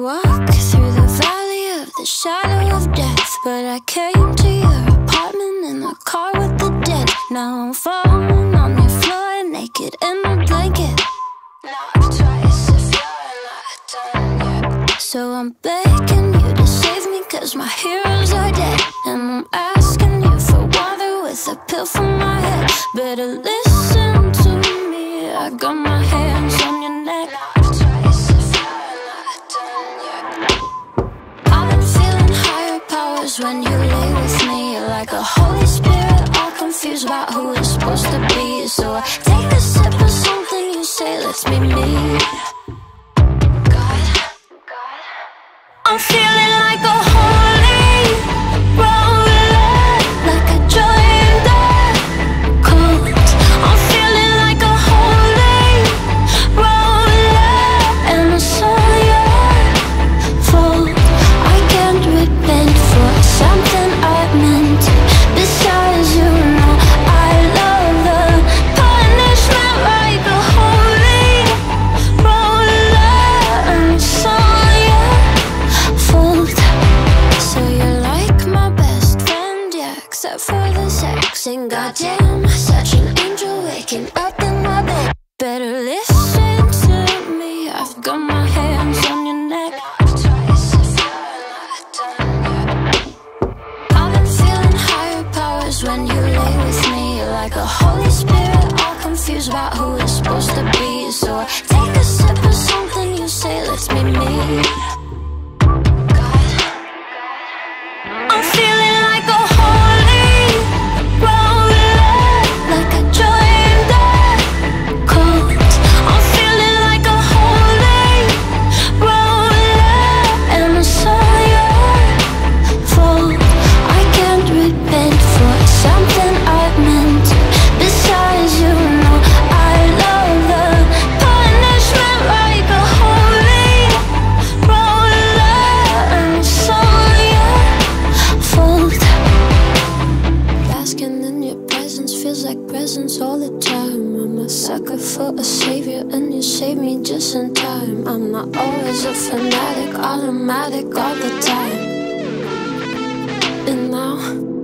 walk through the valley of the shadow of death But I came to your apartment in the car with the dead Now I'm falling on your floor naked in a blanket Not twice if you're not done yet So I'm begging you to save me cause my heroes are dead And I'm out. Powers when you lay with me Like a Holy Spirit, all confused about who it's supposed to be. So I take a sip of something you say let's me me God, God. I'm feeling And goddamn, such an angel waking up in my bed. Better listen to me. I've got my hands time. I'm a sucker for a savior, and you save me just in time. I'm not always a fanatic, automatic all the time. And now.